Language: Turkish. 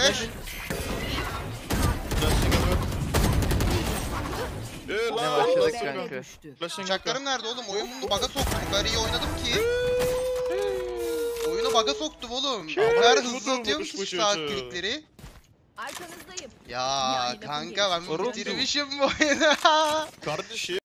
Nerede? Eee Ne lan başladık kanka? Flash'ın Bıçaklarım nerede oğlum? Oyun bunu baga soktu. Bu kadar iyi oynadım ki. Oyunu baga soktum oğlum. O kadar hızlı atıyorum budur, ki şu saat klikleri. Arkanızdayım. Ya Ya, kanka ben bitirmişim bu oyunu. Kardeşim.